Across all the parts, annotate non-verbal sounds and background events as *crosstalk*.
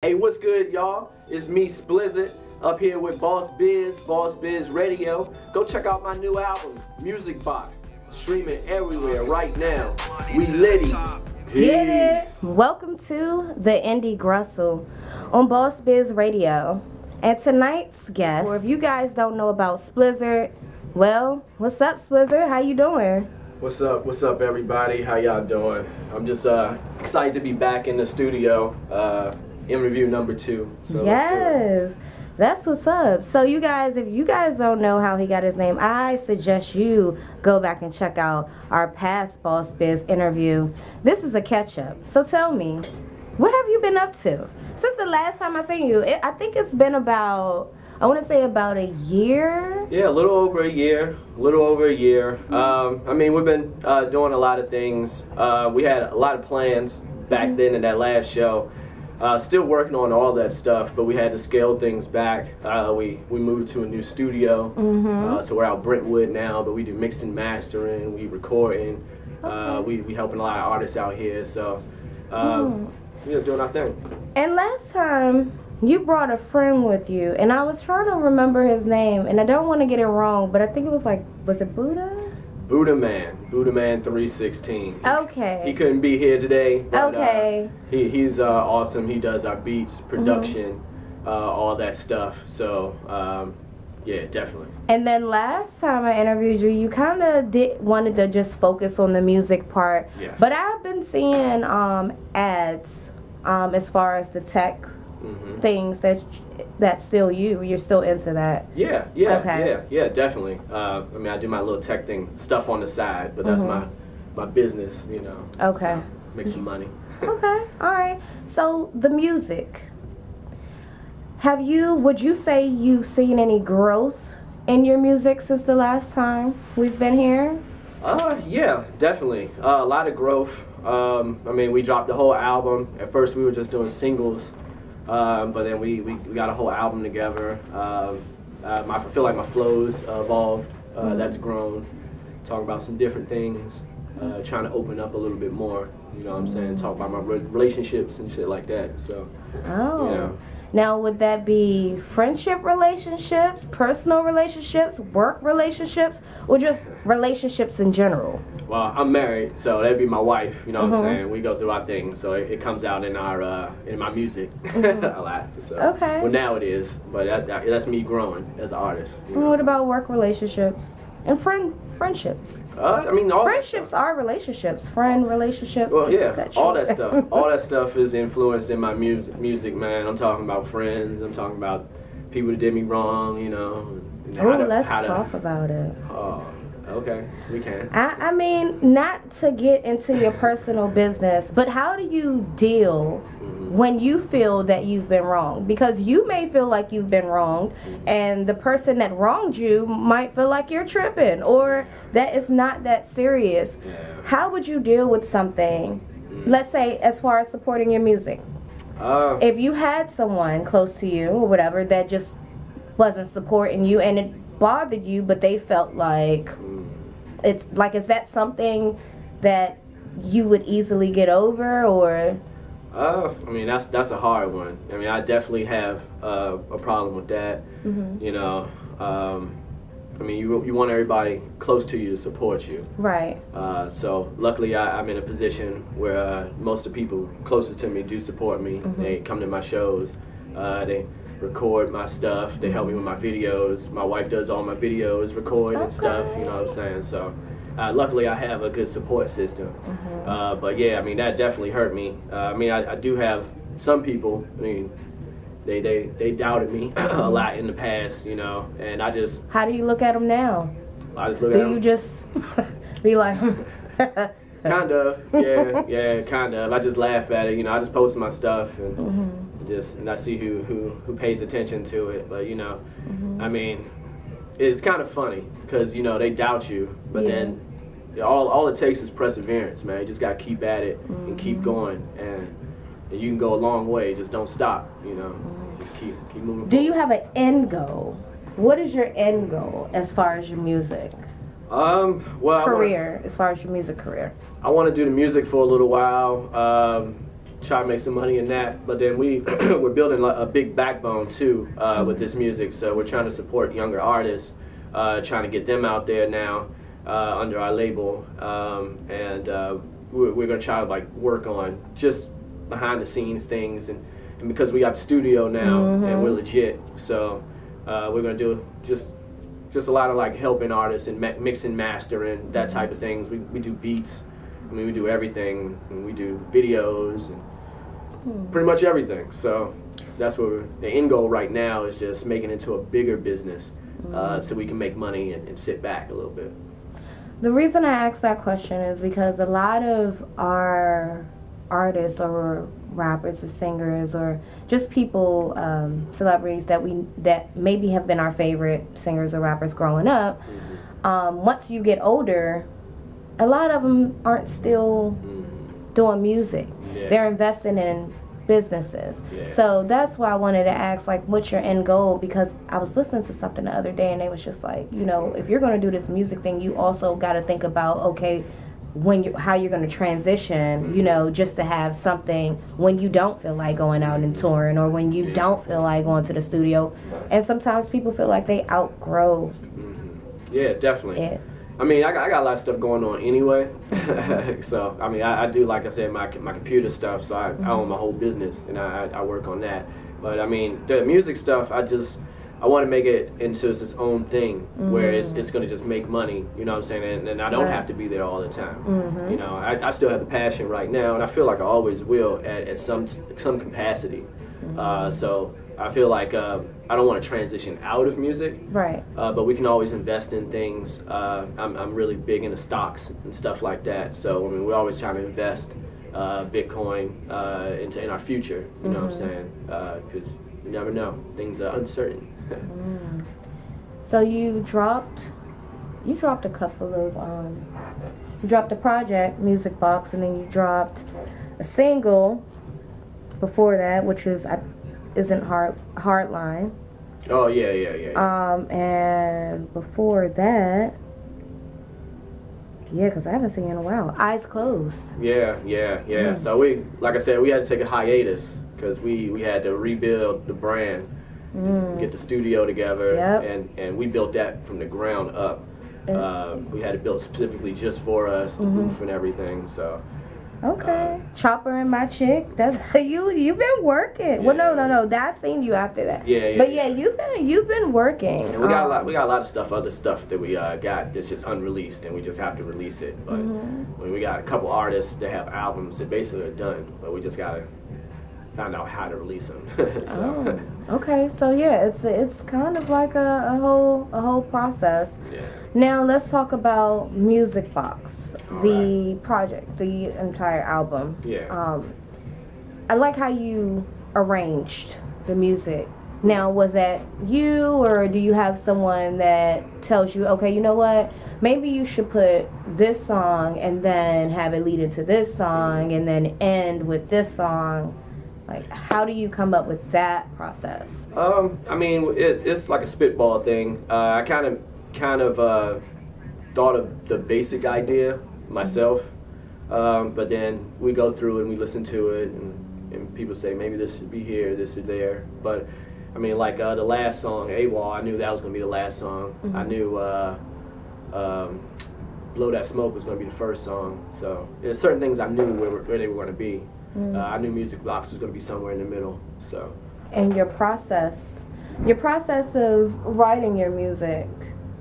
Hey, what's good, y'all? It's me, Splizzard, up here with Boss Biz, Boss Biz Radio. Go check out my new album, Music Box. Streaming everywhere right now. We litty. Get it? Welcome to the Indie Grustle on Boss Biz Radio. And tonight's guest, or if you guys don't know about Splizzard, well, what's up, Splizzard? How you doing? What's up? What's up, everybody? How y'all doing? I'm just uh, excited to be back in the studio. Uh, interview number two. So yes. That's what's up. So you guys, if you guys don't know how he got his name, I suggest you go back and check out our past Boss Biz interview. This is a catch up. So tell me, what have you been up to since the last time I seen you? It, I think it's been about I want to say about a year. Yeah, a little over a year. A little over a year. Um, I mean, we've been uh, doing a lot of things. Uh, we had a lot of plans back then in that last show. Uh, still working on all that stuff, but we had to scale things back. Uh, we we moved to a new studio, uh, so we're out Brentwood now. But we do mixing, mastering, we recording. Uh, we we helping a lot of artists out here. So um, we're doing our thing. And last time you brought a friend with you, and I was trying to remember his name, and I don't want to get it wrong, but I think it was like, was it Buddha? Buddha Man, Buddha Man 316. Okay. He couldn't be here today. But, Okay. Uh, he, he's uh, awesome. He does our beats, production, uh, all that stuff. So, um, yeah, definitely. And then last time I interviewed you, you kind of did wanted to just focus on the music part. Yes. But I've been seeing um, ads um, as far as the tech hmm things that that's still you. You're still into that. Yeah, yeah, Okay. yeah, yeah, definitely. Uh, I mean, I do my little tech thing stuff on the side, but that's my my business, you know. Mm-hmm. Okay. So, make some money. *laughs* Okay. All right. So the music. Have you? Would you say you've seen any growth in your music since the last time we've been here? Uh, yeah, definitely. Uh, a lot of growth. Um, I mean, we dropped the whole album. At first, we were just doing singles, um, but then we, we, we got a whole album together. Um, uh, my, I feel like my flows uh, evolved. Uh, That's grown. Talking about some different things. Uh, trying to open up a little bit more. You know what I'm saying? Talk about my re- relationships and shit like that. So, Oh. Yeah. Now, would that be friendship relationships, personal relationships, work relationships, or just relationships in general? well, I'm married, so that'd be my wife. You know what Mhm. I'm saying? We go through our things, so it, it comes out in our uh, in my music *laughs* a lot. So, Okay. Well, now it is, but that, that, that's me growing as an artist. you know. what about work relationships and friend friendships? Uh, I mean, all Friendships are relationships. Friend relationship. Well, yeah, all that stuff. *laughs* All that stuff is influenced in my music, music, man. I'm talking about friends. I'm talking about people that did me wrong. You know. Oh, let's to- talk about it. Oh, okay, we can. I, I mean, not to get into your personal business, but how do you deal Mm-hmm. when you feel that you've been wrong? Because you may feel like you've been wronged, Mm-hmm. and the person that wronged you might feel like you're tripping or that it's not that serious. Yeah. How would you deal with something, Mm-hmm. let's say, as far as supporting your music? Uh, If you had someone close to you or whatever that just wasn't supporting you and it bothered you, but they felt like mm, it's like is that something that you would easily get over or Uh, I mean that's that's a hard one. I mean I definitely have uh, a problem with that. Mm-hmm. You know, um, I mean you you want everybody close to you to support you. right Uh, so luckily I, I'm in a position where uh, most of the people closest to me do support me. They come to my shows. Uh, they record my stuff. They help me with my videos. My wife does all my videos, record and stuff. You know what I'm saying? So. Uh, luckily, I have a good support system. Uh, but yeah, I mean that definitely hurt me. Uh, I mean, I, I do have some people. I mean, they they they doubted me *clears throat* a lot in the past, you know, and I just how do you look at them now I just look at them. do you just *laughs* be like *laughs* Kind of, yeah, yeah, kind of. I just laugh at it, you know. I just post my stuff and Mm-hmm. Just and I see who who who pays attention to it. But you know, Mm-hmm. I mean, it's kind of funny because you know they doubt you, but Yeah. then all all it takes is perseverance, man. You just gotta keep at it and Mm-hmm. keep going, and, and you can go a long way. Just don't stop, you know. Just keep keep moving. Mm-hmm. do you have an end goal what is your end goal as far as your music um well I wanna- career as far as your music career I want to do the music for a little while. Um, try to make some money in that. But then we *clears throat* we're building a big backbone too uh, with this music. So we're trying to support younger artists, uh, trying to get them out there now uh, under our label, um, and uh, we're, we're gonna try to like work on just behind the scenes things and. And because we got the studio now Mm-hmm. and we're legit, so uh, we're gonna do just just a lot of like helping artists and mixing, mastering, that type of things. We, we do beats, I mean, we do everything. And we do videos and pretty much everything. So that's what we're, the end goal right now is just making it into a bigger business uh, so we can make money and, and sit back a little bit. The reason I asked that question is because a lot of our artists or rappers or singers or just people, um, celebrities that we that maybe have been our favorite singers or rappers growing up. Um, once you get older, a lot of them aren't still mm. doing music. Yeah. They're investing in businesses. Yeah. So that's why I wanted to ask, like, what's your end goal? Because I was listening to something the other day, and they was just like, you know, if you're gonna do this music thing, you also got to think about, okay, when you how you're gonna transition, mm-hmm. you know, just to have something when you don't feel like going out and touring, or when you don't feel like going to the studio. And sometimes people feel like they outgrow mm-hmm. Yeah, definitely. it. I mean, I got, I got a lot of stuff going on anyway. *laughs* so, I mean, I, I do, like I said, my, my computer stuff. So, I, I own my whole business and I, I work on that. But, I mean, the music stuff, I just, I want to make it into its own thing where it's, mm. it's going to just make money. You know what I'm saying? And, and I don't Right. have to be there all the time. Mm-hmm. You know, I, I still have the passion right now and I feel like I always will at, at some, some capacity. Uh, mm-hmm. so, I feel like uh, I don't want to transition out of music Right. uh, but we can always invest in things. Uh, I'm, I'm really big into stocks and stuff like that. So I mean, we're always trying to invest uh, Bitcoin uh, into in our future. You know what I'm saying? Because you never know. Things are uncertain. So you dropped, you dropped a couple of, um, you dropped a project, Music Box, and then you dropped a single before that, which is I, isn't hard Hardline. oh yeah, yeah, yeah. yeah. Um, and before that, yeah, because I haven't seen you in a while. Eyes closed. Yeah, yeah, yeah. Mm. So we, like I said, we had to take a hiatus because we we had to rebuild the brand, get the studio together, Mm. Yep. and and we built that from the ground up. Uh, we had it built specifically just for us, the Mm-hmm. roof and everything. So Okay. Chopper and my chick. That's *laughs* you. You've been working. Well, no, no, no. That seen you after that. Yeah, yeah, But yeah, yeah. you've been you've been working. And we got a Um, lot. We got a lot of stuff, other stuff that we uh, got that's just unreleased, and we just have to release it. But Mm-hmm. we got a couple artists that have albums that basically are done, but we just gotta find out how to release them. *laughs* so, Oh, okay. So yeah, it's it's kind of like a, a whole a whole process. yeah. Now let's talk about Music Box, The project, the entire album. Yeah. Um, I like how you arranged the music. Now, was that you, or do you have someone that tells you, okay, you know what? Maybe you should put this song and then have it lead into this song and then end with this song? Like, how do you come up with that process? Um, I mean, it, it's like a spitball thing. Uh, I kind of, kind of uh, thought of the basic idea myself, um, but then we go through and we listen to it, and, and people say maybe this should be here, this or there. But I mean, like uh, the last song, AWOL, I knew that was gonna be the last song. I knew uh, um, Blow That Smoke was gonna be the first song. So there's certain things I knew where, where they were gonna be. Uh, I knew Music Box was gonna be somewhere in the middle. So. and your process your process of writing your music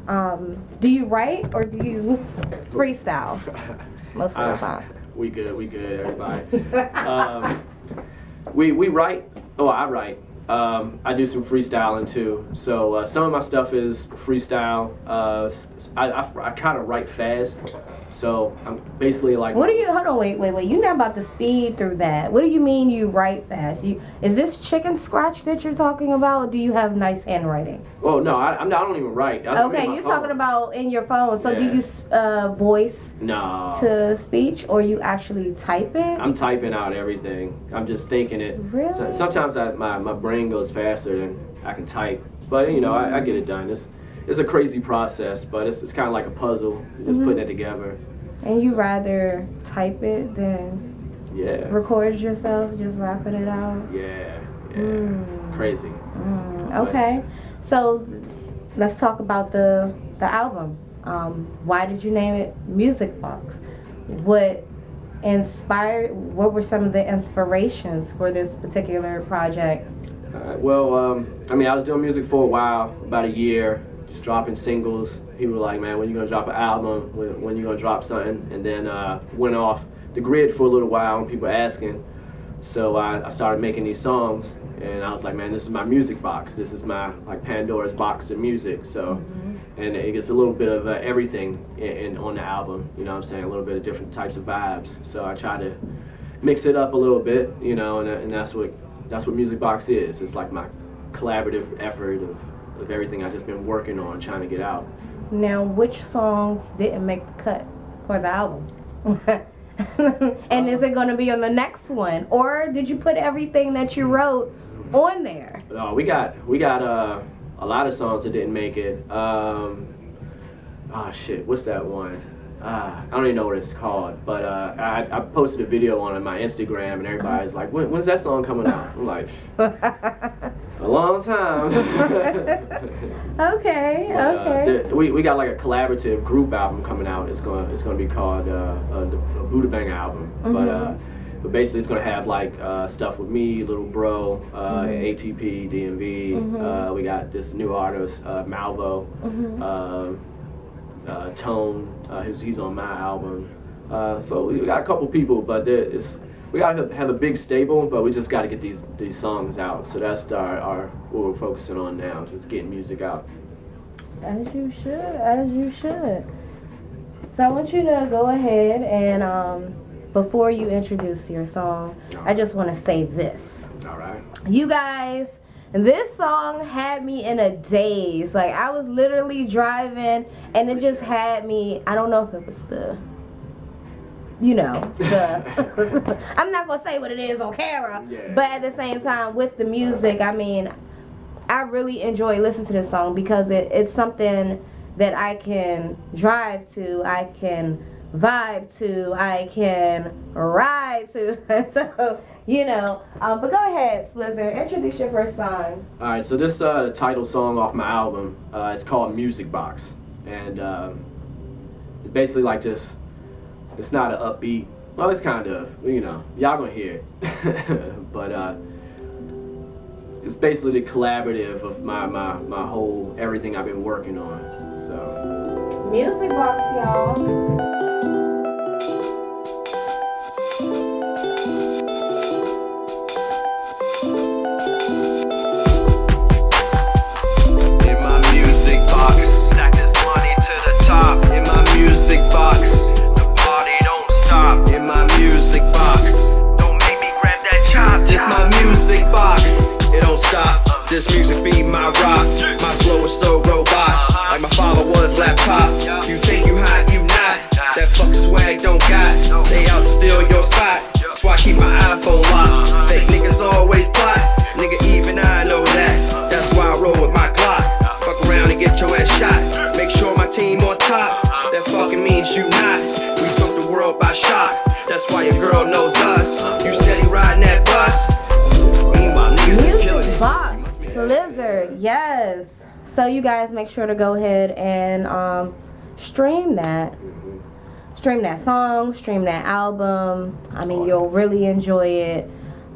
um, do you write or do you freestyle *laughs* most of the Uh, time we good, we good, everybody. *laughs* um, we we write. Oh, I write. Um, I do some freestyling too. So uh, some of my stuff is freestyle. Uh, I, I, I kind of write fast. So I'm basically like. what do you hold on wait wait wait you're not about to speed through that what do you mean you write fast you is this chicken scratch that you're talking about or do you have nice handwriting Oh no, I, I'm not, I don't even write. I okay you're phone. talking about in your phone so do you uh, voice No. to speech or you actually type it I'm typing out everything. I'm just thinking it. Really? So, sometimes I, my, my brain goes faster than I can type. But, you know, I, I get it done. It's, it's a crazy process, but it's, it's kind of like a puzzle. Just putting it together. and you rather type it than Yeah. record yourself, just rapping it out. Yeah. Yeah. Mm. It's crazy. Mm, okay, so let's talk about the the album. Um, why did you name it Music Box? What inspired? What were some of the inspirations for this particular project? Uh, well, um, I mean, I was doing music for a while, about a year, just dropping singles. People were like, "Man, when you gonna drop an album? When, when you gonna drop something?" And then uh, went off the grid for a little while, and people asking. So I, I started making these songs, and I was like, "Man, this is my music box. This is my like Pandora's box of music." So, Mm-hmm. and it gets a little bit of uh, everything in, in on the album. You know, what I'm saying a little bit of different types of vibes. So I try to mix it up a little bit, you know, and, and that's what that's what Music Box is. It's like my collaborative effort of, of everything I've just been working on, trying to get out. Now, which songs didn't make the cut for the album? *laughs* and is it going to be on the next one, or did you put everything that you wrote on there? Uh, we got we got uh, a lot of songs that didn't make it. Um, ah shit, what's that one? Uh, I don't even know what it's called, but uh, I, I posted a video on my Instagram, and everybody's like, when, "When's that song coming out?" I'm like, *laughs* "A long time." *laughs* okay, But, uh, okay. we, we got like a collaborative group album coming out. It's gonna it's gonna be called uh, uh, the a Buddha Bang album. But uh, but basically it's gonna have like uh, stuff with me, Little Bro, uh, ATP, DMV. Uh, we got this new artist uh, Malvo, um, uh, Tone. Uh, he's, he's on my album. Uh, so we got a couple people, but we gotta have a big stable, but we just gotta get these these songs out. So that's our, our what we're focusing on now, just getting music out. As you should, as you should. So I want you to go ahead and um, before you introduce your song, I just want to say this. All right. You guys, this song had me in a daze. Like I was literally driving and it just had me, I don't know if it was the you know, the *laughs* I'm not gonna say what it is on camera, Yeah. but at the same time with the music, I mean, I really enjoy listening to this song because it, it's something that I can drive to, I can vibe to, I can ride to. *laughs* so, you know, um, but go ahead, Splizer, introduce your first song. All right, so this uh, the title song off my album. Uh, it's called Music Box, and um, it's basically like just it's not an upbeat. Well, it's kind of. You know, y'all gonna hear it, *laughs* but uh, it's basically the collaborative of my my my whole everything I've been working on. So Music box, y'all. Make sure to go ahead and um, stream that. Stream that song, stream that album. I mean, you'll really enjoy it.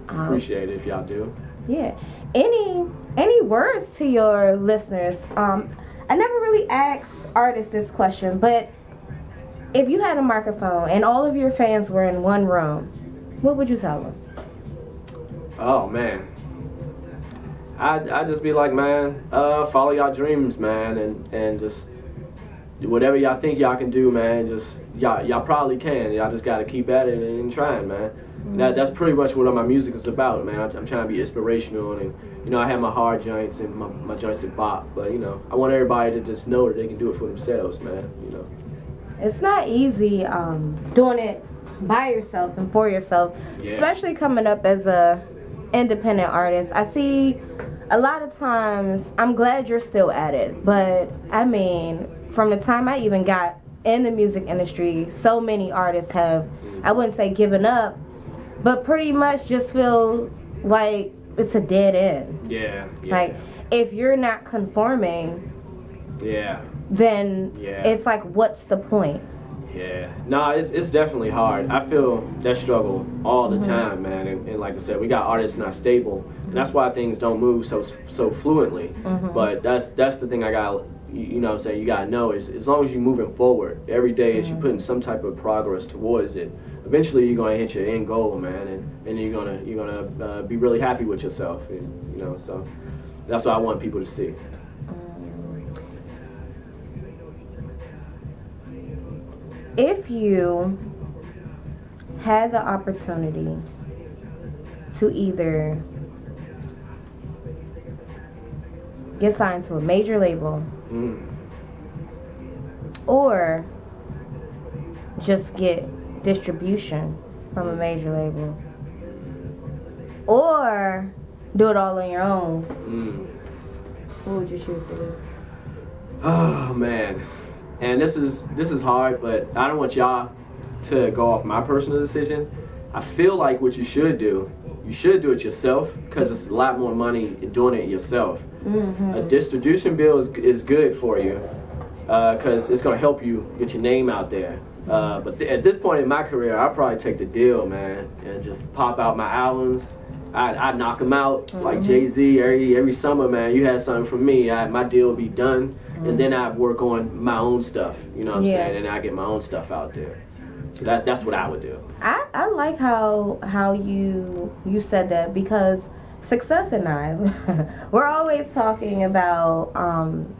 Um, appreciate it if y'all do. Yeah. Any any words to your listeners? Um, I never really ask artists this question, but if you had a microphone and all of your fans were in one room, what would you tell them? Oh man. I I just be like, man, uh, follow y'all dreams, man, and and just whatever y'all think y'all can do, man. Just y'all y'all probably can. Y'all just gotta keep at it and trying, man. And That that's pretty much what all my music is about, man. I'm, I'm trying to be inspirational, and you know, I have my hard joints and my, my joints to bop, but you know, I want everybody to just know that they can do it for themselves, man. You know. It's not easy um, doing it by yourself and for yourself, Yeah. especially coming up as a independent artist. I see a lot of times. I'm glad you're still at it, but I mean, from the time I even got in the music industry, so many artists have. I wouldn't say given up, but pretty much just feel like it's a dead end. Yeah. yeah Like if you're not conforming, yeah. then Yeah. it's like what's the point? Yeah, no, it's, it's definitely hard. I feel that struggle all the Mm-hmm. time, man. And, and like I said, we got artists not stable, and that's why things don't move so so fluently. Mm-hmm. But that's that's the thing I got. You, know, what I'm saying you gotta know is as long as you're moving forward every day, as you Mm-hmm. putting some type of progress towards it, eventually you're gonna hit your end goal, man, and, and you're gonna you're gonna uh, be really happy with yourself, and, you know. So that's what I want people to see. If you had the opportunity to either get signed to a major label Mm. or just get distribution from a major label or do it all on your own Mm. what would you choose to do Oh man, and this is this is hard, but I don't want y'all to go off my personal decision. I feel like what you should do, you should do it yourself because it's a lot more money in doing it yourself. Mm-hmm. A distribution bill is, is good for you uh, because it's gonna help you get your name out there. Uh, but th- at this point in my career, I'll probably take the deal, man, and just pop out my albums. I I knock them out like mm-hmm. Jay Z every every summer, man. You had something from me, I, my deal would be done, and then I work on my own stuff. You know what I'm Yeah. saying? And I get my own stuff out there. So that that's what I would do. I, I like how how you you said that because success and I *laughs* we're always talking about um,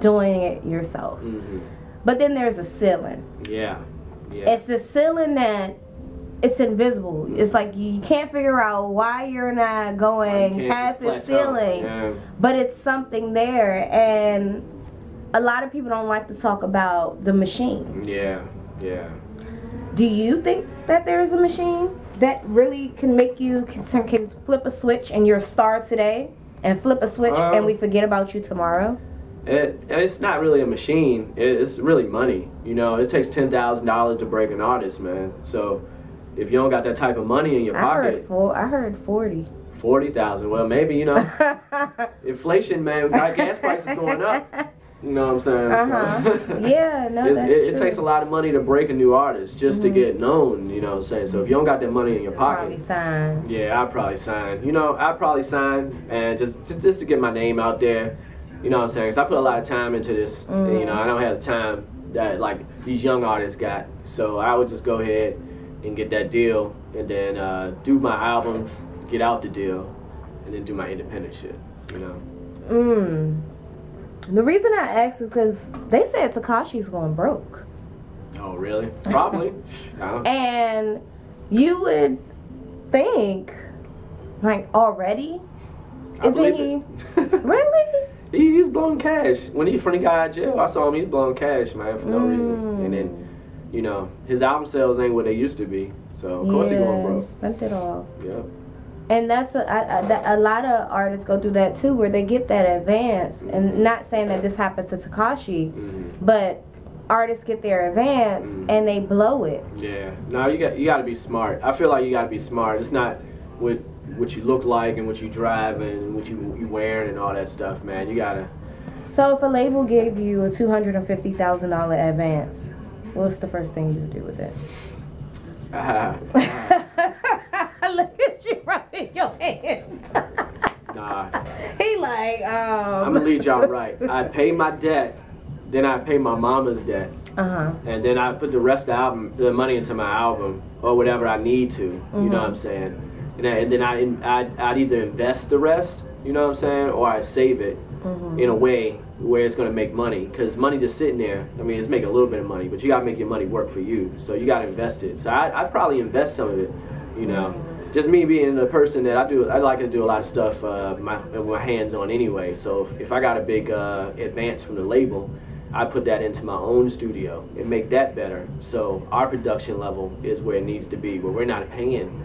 doing it yourself, hmm but then there's a ceiling. Yeah, yeah. It's the ceiling that it's invisible. It's like you can't figure out why you're not going past the ceiling, Yeah. but it's something there, and a lot of people don't like to talk about the machine. Yeah, yeah. Do you think that there is a machine that really can make you can, can flip a switch and you're a star today, and flip a switch Um, and we forget about you tomorrow? It, it's not really a machine. It, it's really money. You know, it takes ten thousand dollars to break an artist, man. So if you don't got that type of money in your I heard pocket, four. I heard forty. forty thousand. Well, maybe you know, *laughs* inflation, man. Got gas prices going up. You know what I'm saying? Uh huh. So- *laughs* yeah. No, that's it, it takes a lot of money to break a new artist just to Mhm. get known. You know what I'm saying? So if you don't got that money in your pocket, Probably sign. yeah, I'd probably sign. You know, I'd probably sign and just just, just to get my name out there. You know what I'm saying? 'Cause I put a lot of time into this. And, you know, I don't have the time that like these young artists got. So I would just go ahead and get that deal and then uh, do my albums, get out the deal, and then do my independent shit. You know? Mm. The reason I asked is because they said Tekashi's going broke, Oh, really? Probably. *laughs* And you would think, like already, I isn't he? *laughs* Really? He, he's blowing cash. When he he got out of jail, I saw him. He's blowing cash, man, for no reason. And then, you know, his album sales ain't what they used to be. So of course he going yeah, broke. spent it all. Yeah. And that's a, I, I, that, a lot of artists go through that too, where they get that advance. And not saying that this happened to Tekashi, hmm but artists get their advance Mhm. and they blow it. Yeah. No, you got you got to be smart. I feel like you got to be smart. It's not what what you look like and what you drive and what you you wearing and all that stuff, man. You gotta. So if a label gave you a two hundred and fifty thousand dollar advance, what's the first thing you do with it? Uh, *laughs* Look at you rubbing your hands. nah. he like um. I'm gonna lead y'all right. I pay my debt, then I pay my mama's debt. Uh huh. and then I put the rest of the album, the money into my album or whatever I need to. You Mhm. know what I'm saying? And, I, and then I, I'd, I'd either invest the rest, you know what I'm saying, or I save it Mhm. in a way where it's gonna make money. Cause money just sitting there, I mean, it's making a little bit of money, but you gotta make your money work for you. So you gotta invest it. So I, I'd probably invest some of it, you know. Just me being a person that I do, I like to do a lot of stuff uh, my, my hands on anyway. So if, if I got a big uh, advance from the label, I put that into my own studio and make that better. So our production level is where it needs to be, where we're not paying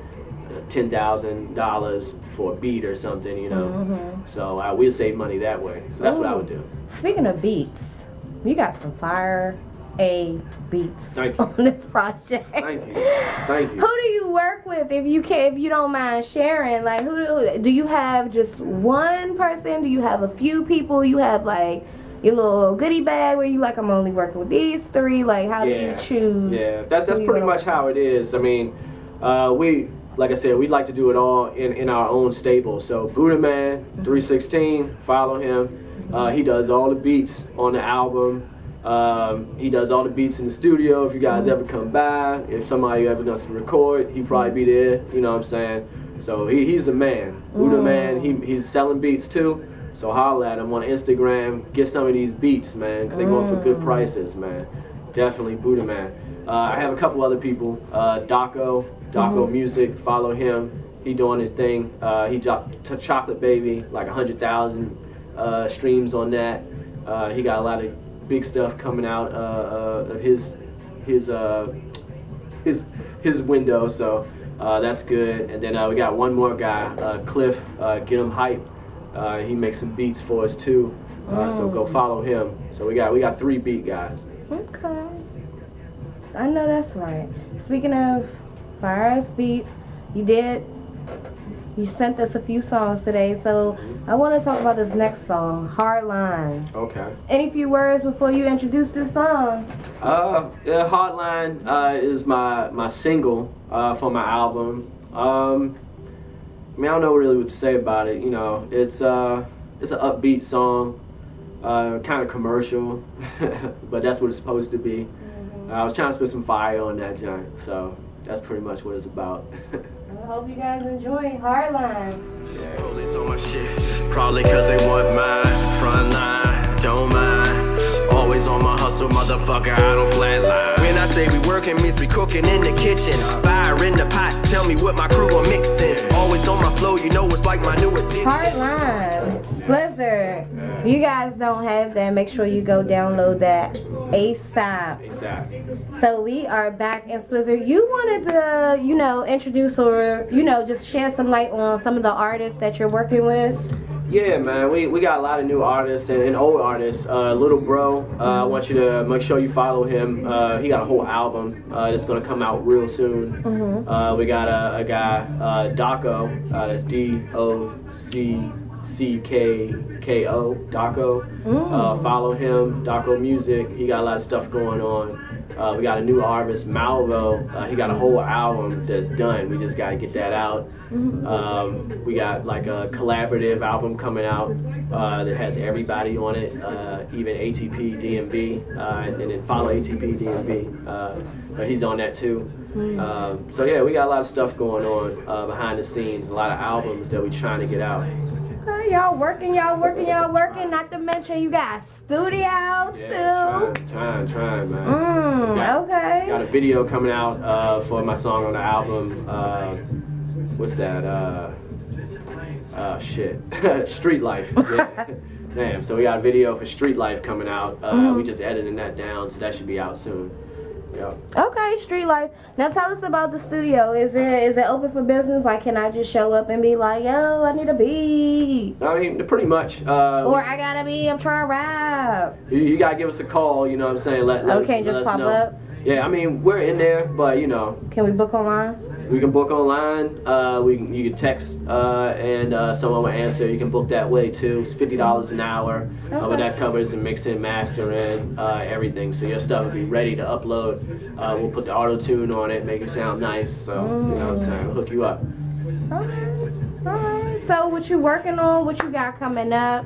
ten thousand dollars for a beat or something, you know. Mhm. So I will save money that way. So that's what I would do. Speaking of beats, you got some fire A beats *laughs* on this project. Thank you. Thank you. Who do you work with if you can if you don't mind sharing? Like who do, do you have just one person? Do you have a few people? You have like your little goodie bag where you like I'm only working with these three? Like how do you choose? Yeah, that's that's pretty much how it is. I mean, uh, we like I said, we'd like to do it all in, in our own stable. So Buddha Man, 316, follow him. Uh, he does all the beats on the album. Um, he does all the beats in the studio. If you guys ever come by, if somebody ever wants to record, he'd probably be there. You know what I'm saying? So he, he's the man. Buddha Man, he, he's selling beats too. So holla at him on Instagram. Get some of these beats, man, because they're going for good prices, man. Definitely Buddha Man. Uh, I have a couple other people. Uh, Daco, Daco Music. Follow him. He doing his thing. Uh, he dropped to Chocolate Baby like a hundred thousand uh, streams on that. Uh, he got a lot of big stuff coming out uh, uh, of his his uh, his his window. So uh, that's good. And then uh, we got one more guy, uh, Cliff. Uh, get him hype. Uh, he makes some beats for us too. Uh, So go follow him. So we got we got three beat guys. Okay. I know that's right. Speaking of fire ass beats, you did you sent us a few songs today, so I want to talk about this next song, Hard Line. Okay. Any few words before you introduce this song? Uh, yeah, uh, is my my single uh, for my album. Um, I mean, I don't know really what to say about it. You know, it's uh, it's an upbeat song, uh, kind of commercial, *laughs* but that's what it's supposed to be. Uh, I was trying to put some fire on that joint, so that's pretty much what it's about. *laughs* I hope you guys enjoy Hardline. yeah. Police on my shit, probably cause they want mine. Front line, don't mind. Always on my hustle, motherfucker, I don't flatline. When I say we working, means we cooking in the kitchen. Fire in the pot, tell me what my crew are mixing. Always on my flow, you know it's like my new addiction. Hardline, Splizzard. If you guys don't have that, make sure you go download that ASAP. Exactly. So we are back in Splizzard. You wanted to, you know, introduce or, you know, just shed some light on some of the artists that you're working with. Yeah, man, we, we got a lot of new artists and, and old artists. Uh, Little Bro, uh, I want you to make sure you follow him. Uh, he got a whole album uh, that's gonna come out real soon. Uh, we got a, a guy, uh, Daco, uh, that's D O C C K K O, Daco. Uh, follow him, Daco Music. He got a lot of stuff going on. Uh, we got a new artist, Malvo. Uh, he got a whole album that's done. We just gotta get that out. Um, we got like a collaborative album coming out uh, that has everybody on it, uh, even ATP DMV, uh, and then follow ATP DMV. Uh, but he's on that too. Um, so yeah, we got a lot of stuff going on uh, behind the scenes. A lot of albums that we're trying to get out. Okay, y'all working, y'all working, y'all working. Not to mention you got studio Yeah, too. trying, trying, trying, man. Mm, Got- okay. Got a video coming out uh, for my song on the album. Uh, what's that? Uh, uh, shit. *laughs* Street Life. *laughs* Yeah. Damn. So we got a video for Street Life coming out. Uh, We just editing that down, so that should be out soon. Okay, street life. Now tell us about the studio. Is it is it open for business? Like, can I just show up and be like, yo, I need a beat, I mean, pretty much. Uh, or I gotta be, I'm trying to rap. you, you gotta give us a call. You know what I'm saying? Let, let, Okay, let just us pop know. up? Yeah, I mean, we're in there, but you know, Can we book online? We can book online. Uh, we can, you can text uh, and uh, someone will answer. You can book that way too. It's fifty dollars an hour, uh, but that covers the mixing, mastering, uh, everything. So your stuff will be ready to upload. Uh, we'll put the auto tune on it, make it sound nice. So you know what I'm saying. We'll hook you up. Okay. Alright. So what you working on? What you got coming up?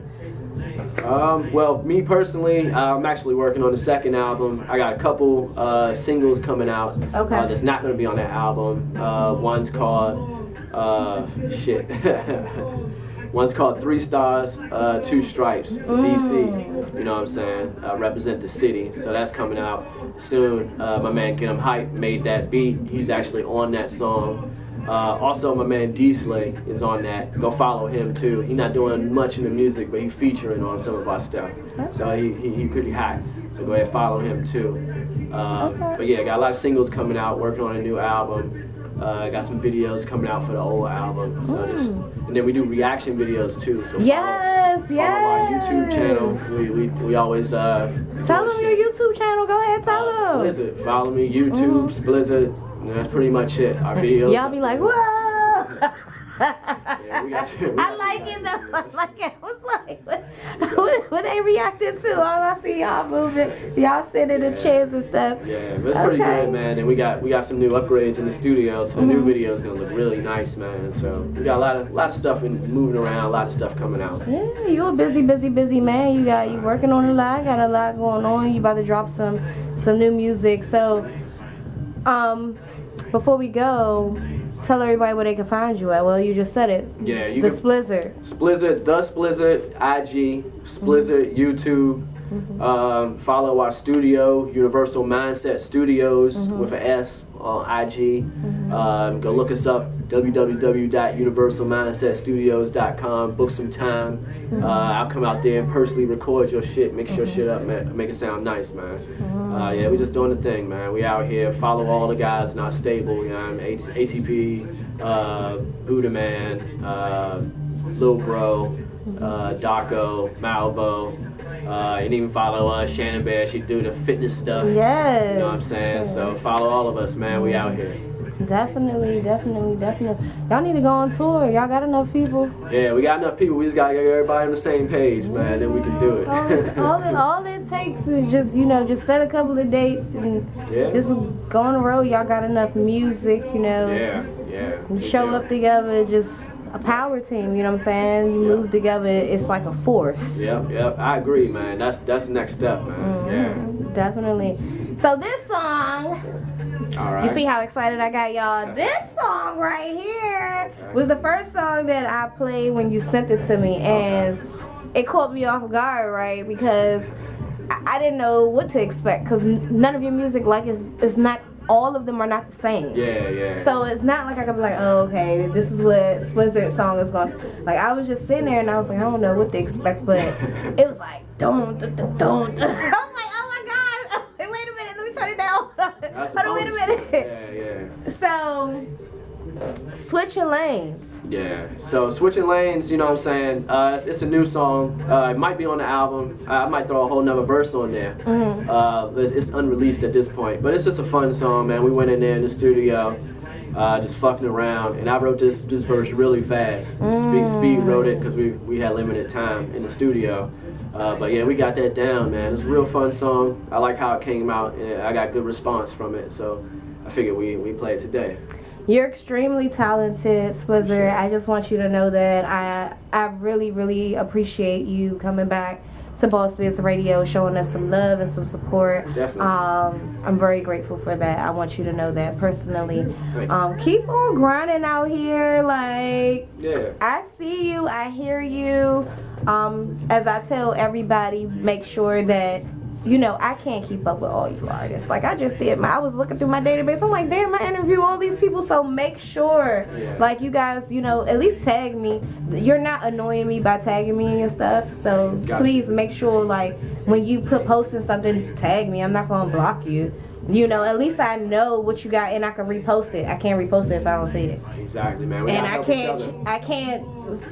Um, well, me personally, I'm actually working on the second album. I got a couple uh, singles coming out. Okay. Uh, that's not going to be on that album. Uh, one's called uh, shit. *laughs* one's called Three Stars, uh, Two Stripes for DC. You know what I'm saying? Uh, represent the city. So that's coming out soon. Uh, my man Get 'em Hype made that beat. He's actually on that song. Uh, also, my man D Slay is on that. Go follow him too. He's not doing much in the music, but he's featuring on some of our stuff. So he, he, he pretty hot. So go ahead and follow him too. Um, Okay. But yeah, got a lot of singles coming out. Working on a new album. Uh, got some videos coming out for the old album. So just, and then we do reaction videos too. So follow- Yes, follow, yes. our YouTube channel. We, we, we always uh, Tell them your. YouTube channel. Go ahead, tell Uh, them. Splizzard. Follow me, YouTube, Splizzard. And that's pretty much it. Our *laughs* videos. Y'all be like, whoa. *laughs* Yeah, we got- we *laughs* I like it though. I like it. I was like, what, what, what they reacted to? All I see y'all moving, y'all sitting in the chairs and stuff. Yeah, but it's pretty Okay. good, man. And we got we got some new upgrades in the studio, so the Mm-hmm. new video is gonna look really nice, man. So we got a lot of lot of stuff in, moving around, a lot of stuff coming out. Yeah, you a busy, busy, busy man. You got you working on a lot. Got a lot going on. You about to drop some some new music. So, um, before we go, tell everybody where they can find you at. Well, you just said it. Yeah, you the can Splizzard. Splizzard, the Splizzard, IG, Splizzard, Mm-hmm. YouTube. Um, follow our studio, Universal Mindset Studios Mm-hmm. with an S on IG. Um, go look us up, www.universalmindsetstudios.com. Book some time. Mm-hmm. Uh, I'll come out there and personally record your shit, mix your shit up, man, make it sound nice, man. Uh, yeah, we just doing the thing, man. We out here. Follow all the guys in our stable. You know, I mean? AT- ATP, uh, Buddha Man, uh, Lil Bro, uh, Darko, Malvo, uh, and even follow uh, Shannon Bear. She do the fitness stuff. Yes. You know what I'm saying? So follow all of us, man. We out here. Definitely, definitely, definitely. Y'all need to go on tour. Y'all got enough people. Yeah, we got enough people. We just gotta get everybody on the same page, man. Then we can do it. All, it- all, it, all it takes is just, you know, just set a couple of dates and Yeah. just go on the road. Y'all got enough music, you know. yeah, yeah. Show do. up together, just a power team, you know what I'm saying? You Yeah. move together, it's like a force. Yep, yep. I agree, man. That's that's the next step, man. Mhm, Definitely. So this song, Yeah. All right. you see how excited I got y'all? This song right here was the first song that I played when you sent it to me and it caught me off guard, right? Because I, I didn't know what to expect because none of your music like is is not all of them are not the same. Yeah, yeah. So it's not like I could be like, oh, okay, this is what Splizzard song is going. to Like I was just sitting there and I was like, I don't know what to expect, but *laughs* it was like, don't, don't, don't. I was like, oh my god, *laughs* wait a minute, let me turn it down. *laughs* Hold on, wait a minute. Yeah, yeah. So, switching lanes. Yeah. So switching lanes, you know what I'm saying? Uh, it's, it's a new song. Uh, it might be on the album. I I might throw a whole nother verse on there. Mhm. Uh, it's, it's unreleased at this point. But it's just a fun song, man. We went in there in the studio, uh, just fucking around, and I wrote this this verse really fast. Speed Speed wrote it because we we had limited time in the studio. Uh, but yeah, we got that down, man. It's a real fun song. I like how it came out, and I got good response from it. So I figured we we play it today. You're extremely talented, Splizzard. I just want you to know that I I really, really appreciate you coming back to Boss Biz Radio, showing us some love and some support. Definitely. Um, I'm very grateful for that. I want you to know that personally. Um, keep on grinding out here. Like Yeah. I see you, I hear you. Um, as I tell everybody, make sure that you know I can't keep up with all you artists. Like I just did. My, I was looking through my database. I'm like, damn, I interview all these people. So make sure, like you guys, you know, at least tag me. You're not annoying me by tagging me in your stuff. So please make sure, like when you put posting something, tag me. I'm not gonna block you. You know, at least I know what you got and I can repost it. I can't repost it if I don't see it Exactly, man. We and I can't. I can't,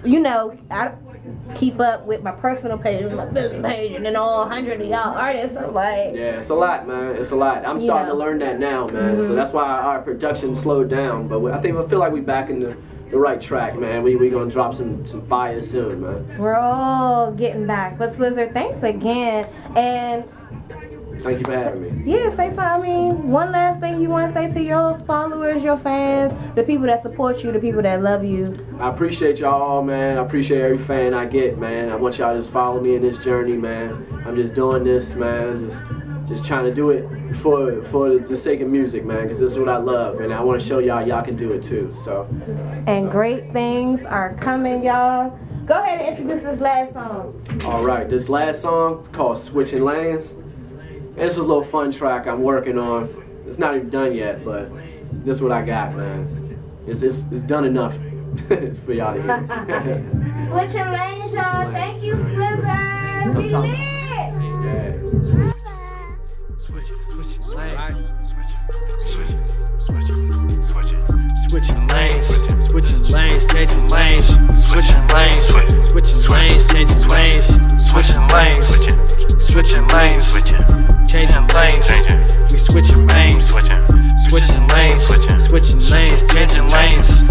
you know, I keep up with my personal page, my business page, and then all hundred of y'all artists. I'm like, Yeah, it's a lot, man. It's a lot. I'm starting know. to learn that now, man. Mhm. So that's why our production slowed down. But we, I think we feel like we're back in the, the right track, man. We we gonna drop some some fire soon, man. we're all getting back. But Splizzard, thanks again. And Thank you for having me. yeah, say something. I mean, one last thing you want to say to your followers, your fans, the people that support you, the people that love you. I appreciate y'all, man. I appreciate every fan I get, man. I want y'all to just follow me in this journey, man. I'm just doing this, man. Just just trying to do it for for the sake of music, man. Because this is what I love, and I want to show y'all y'all can do it too. So And great things are coming, y'all. Go ahead and introduce this last song. All right, this last song is called Switching Lanes. And this is a little fun track I'm working on. It's not even done yet, but this is what I got, man. It's, it's, it's done enough *laughs* for y'all to hear. *laughs* Switching lanes, y'all. Thank you, Splizzard. We lit. yeah. Switch switching, switching lanes, switching, switching, switching, switching lanes, switching lanes, changing lanes, switching lanes, switching lanes, changing lanes, switching lanes, switching lanes, switching, changing lanes, changing. we switching lanes, switching. Switching lanes, switching, switching lanes, changing lanes.